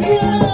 Yeah.